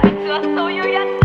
あいつはそういうやつ